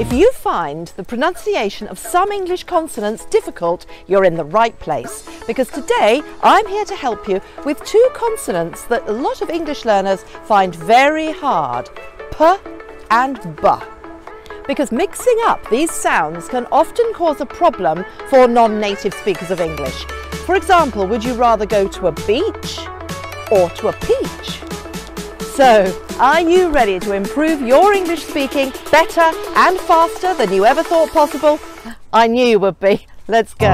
If you find the pronunciation of some English consonants difficult, you're in the right place. Because today I'm here to help you with two consonants that a lot of English learners find very hard, p and b. Because mixing up these sounds can often cause a problem for non-native speakers of English. For example, would you rather go to a beach or to a peach? So, are you ready to improve your English speaking better and faster than you ever thought possible? I knew you would be. Let's go.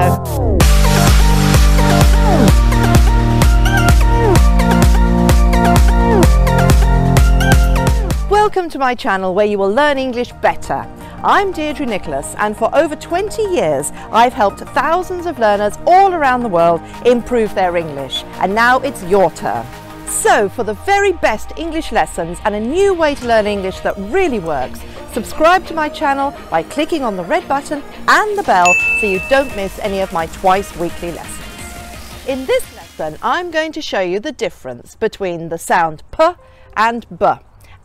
Welcome to my channel where you will learn English better. I'm Deirdre Nicholas and for over 20 years I've helped thousands of learners all around the world improve their English and now it's your turn. So for the very best English lessons and a new way to learn English that really works, subscribe to my channel by clicking on the red button and the bell so you don't miss any of my twice weekly lessons. In this lesson, I'm going to show you the difference between the sound p and b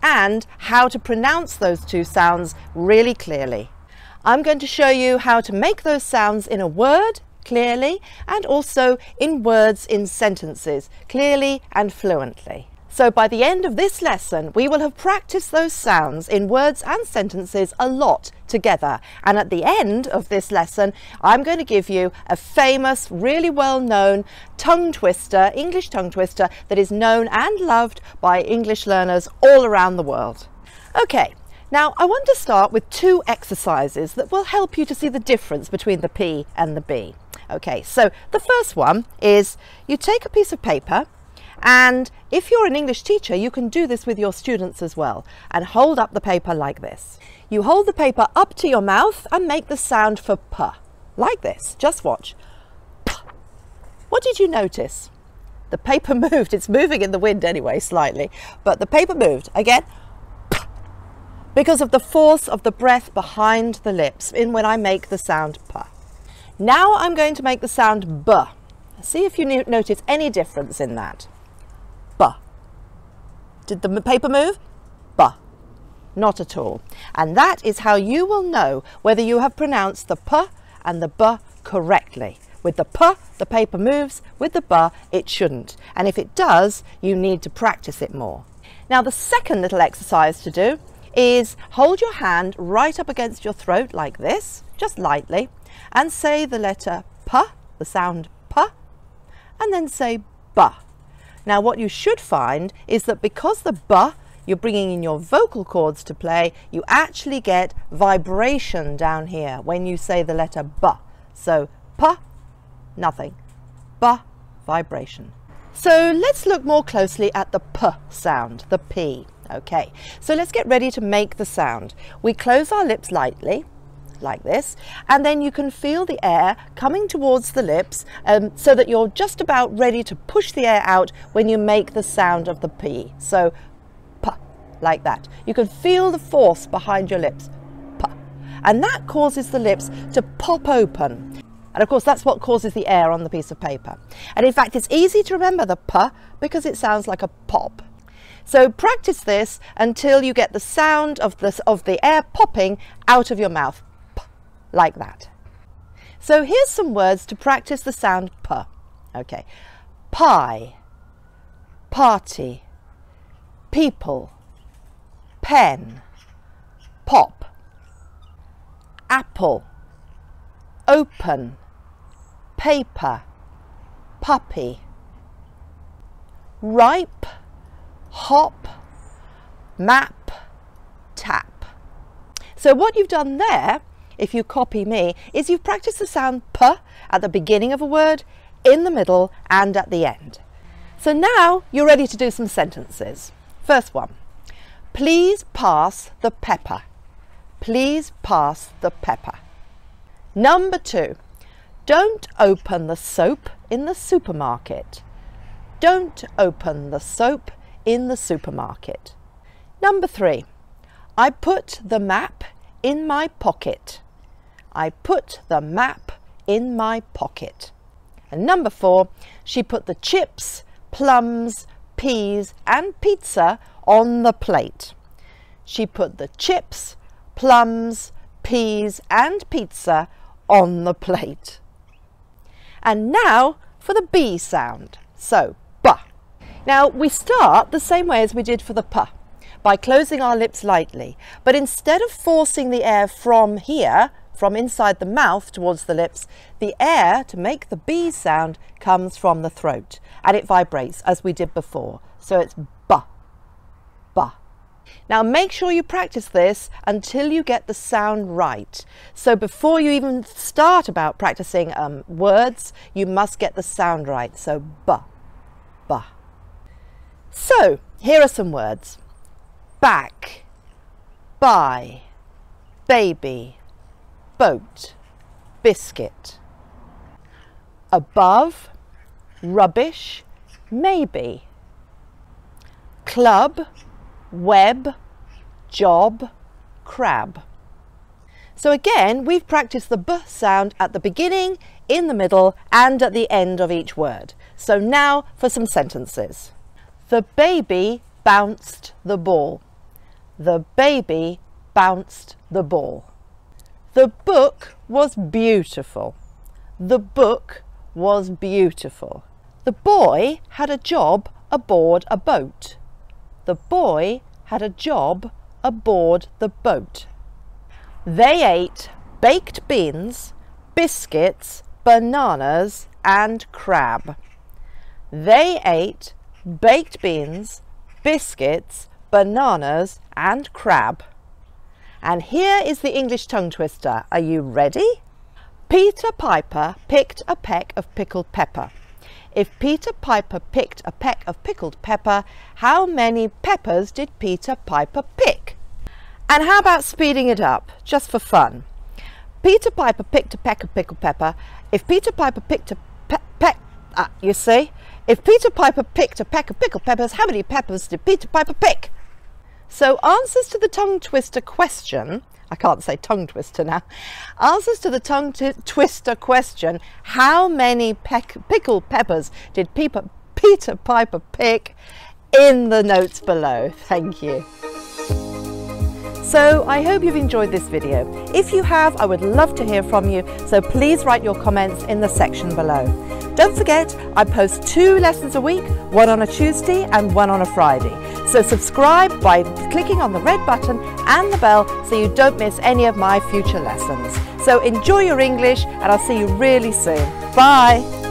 and how to pronounce those two sounds really clearly. I'm going to show you how to make those sounds in a word clearly and also in words in sentences clearly and fluently. So by the end of this lesson, we will have practiced those sounds in words and sentences a lot together. And at the end of this lesson, I'm going to give you a famous, really well-known tongue twister, English tongue twister, that is known and loved by English learners all around the world. Okay, now I want to start with two exercises that will help you to see the difference between the P and the B. Okay, so the first one is you take a piece of paper and if you're an English teacher, you can do this with your students as well and hold up the paper like this. You hold the paper up to your mouth and make the sound for p, like this. Just watch. P. What did you notice? The paper moved. It's moving in the wind anyway, slightly, but the paper moved. Again, because of the force of the breath behind the lips in when I make the sound p. Now I'm going to make the sound b. See if you notice any difference in that. B. Did the paper move? B. Not at all. And that is how you will know whether you have pronounced the p and the b correctly. With the p, the paper moves. With the b, it shouldn't. And if it does, you need to practice it more. Now the second little exercise to do is hold your hand right up against your throat like this, just lightly, and say the letter P, the sound P, and then say B. Now what you should find is that because the B you're bringing in your vocal cords to play, you actually get vibration down here when you say the letter B. So P, nothing. B, vibration. So let's look more closely at the P sound, the P. Okay, so let's get ready to make the sound. We close our lips lightly like this and then you can feel the air coming towards the lips um, so that you're just about ready to push the air out when you make the sound of the P. So P, like that. You can feel the force behind your lips. P. And that causes the lips to pop open. And of course, that's what causes the air on the piece of paper. And in fact, it's easy to remember the P because it sounds like a pop. So practice this until you get the sound of, this, of the air popping out of your mouth like that. So here's some words to practice the sound p. Okay. Pie, party, people, pen, pop, apple, open, paper, puppy, ripe, hop, map, tap. So what you've done there if you copy me, is you've practiced the sound p at the beginning of a word, in the middle and at the end. So now you're ready to do some sentences. First one, please pass the pepper. Please pass the pepper. Number two, don't open the soap in the supermarket. Don't open the soap in the supermarket. Number three, I put the map in my pocket. I put the map in my pocket. And number four, she put the chips, plums, peas and pizza on the plate. she put the chips, plums, peas and pizza on the plate. And now for the B sound. So, ba. Now we start the same way as we did for the p, by closing our lips lightly. But instead of forcing the air from here, from inside the mouth towards the lips, the air to make the B sound comes from the throat and it vibrates as we did before. So it's ba, ba. Now make sure you practice this until you get the sound right. So before you even start about practicing um, words, you must get the sound right. So ba, ba. So here are some words. Back, by, baby, boat, biscuit. Above, rubbish, maybe. Club, web, job, crab. So again, we've practiced the b sound at the beginning, in the middle, and at the end of each word. So now for some sentences. The baby bounced the ball. The baby bounced the ball. The book was beautiful. The book was beautiful. The boy had a job aboard a boat. The boy had a job aboard the boat. They ate baked beans, biscuits, bananas and crab. They ate baked beans, biscuits, bananas and crab. And here is the English tongue twister. Are you ready? Peter Piper picked a peck of pickled pepper. If Peter Piper picked a peck of pickled pepper, how many peppers did Peter Piper pick? And how about speeding it up, just for fun? Peter Piper picked a peck of pickled pepper. If Peter Piper picked a peck, pe ah, you see? If Peter Piper picked a peck of pickled peppers, how many peppers did Peter Piper pick? So answers to the tongue twister question, I can't say tongue twister now, answers to the tongue twister question, how many pickled peppers did Peter Piper pick in the notes below? Thank you. So I hope you've enjoyed this video. If you have, I would love to hear from you, so please write your comments in the section below. Don't forget, I post two lessons a week, one on a Tuesday and one on a Friday. So subscribe by clicking on the red button and the bell so you don't miss any of my future lessons. So enjoy your English and I'll see you really soon. Bye!